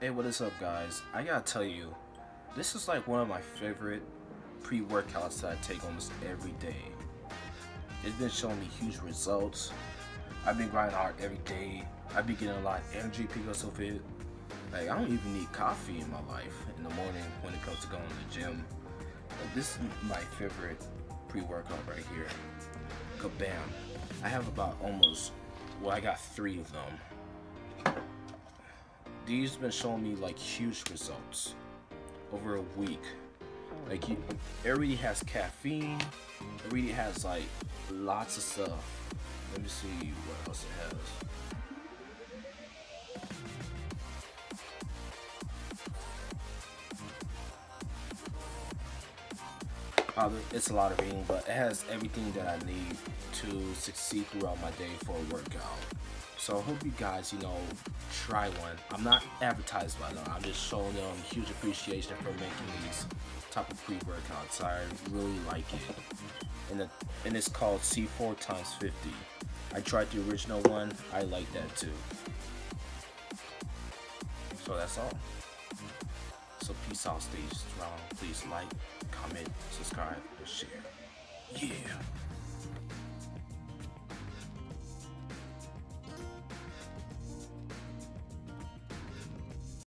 Hey, what is up, guys? I gotta tell you, this is like one of my favorite pre-workouts that I take almost every day. It's been showing me huge results. I've been grinding hard every day. I've been getting a lot of energy because of it. Like, I don't even need coffee in my life in the morning when it comes to going to the gym. But this is my favorite pre-workout right here. Kabam. I have about almost, well, I got three of them these been showing me like huge results over a week. Like it already has caffeine. It already has like lots of stuff. Let me see what else it has. It's a lot of eating, but it has everything that I need to succeed throughout my day for a workout. So I hope you guys, you know, try one. I'm not advertised by them. I'm just showing them huge appreciation for making these type of pre-workouts. I really like it. And, the, and it's called C4 times 50. I tried the original one. I like that too. So that's all. So peace out, stay strong. Please like, comment, subscribe, and share. Yeah.